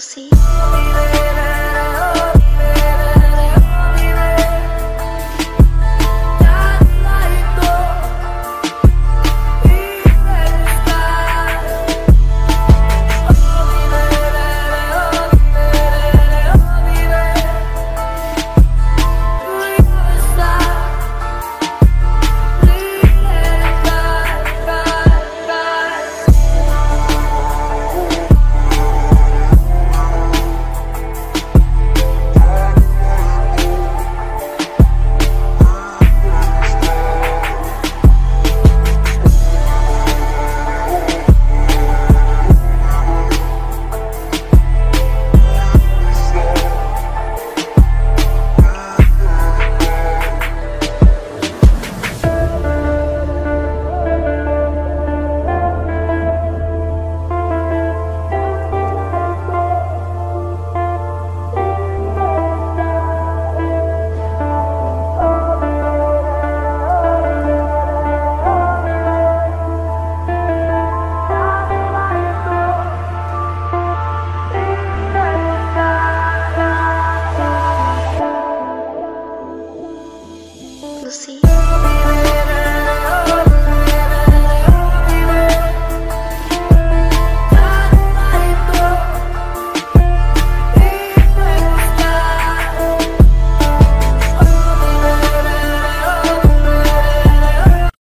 Lucy. see.